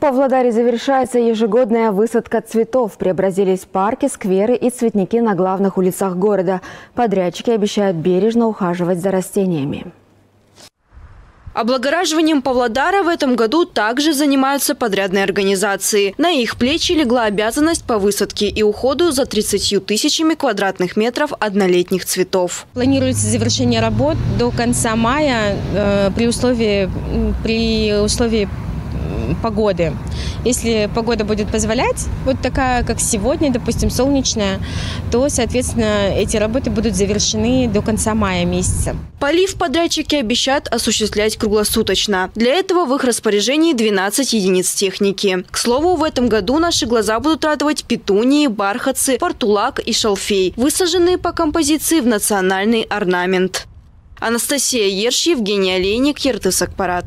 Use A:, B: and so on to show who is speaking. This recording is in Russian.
A: Павлодаре завершается ежегодная высадка цветов. Преобразились парки, скверы и цветники на главных улицах города. Подрядчики обещают бережно ухаживать за растениями.
B: Облагораживанием Павлодара в этом году также занимаются подрядные организации. На их плечи легла обязанность по высадке и уходу за 30 тысячами квадратных метров однолетних цветов.
C: Планируется завершение работ до конца мая э, при условии, при условии погоды. Если погода будет позволять, вот такая, как сегодня, допустим, солнечная, то, соответственно, эти работы будут завершены до конца мая месяца.
B: Полив подрядчики обещают осуществлять круглосуточно. Для этого в их распоряжении 12 единиц техники. К слову, в этом году наши глаза будут радовать петунии, бархатцы, портулак и шалфей, высаженные по композиции в национальный орнамент. Анастасия Ерш, Евгений Олейник, Ертысакпарат.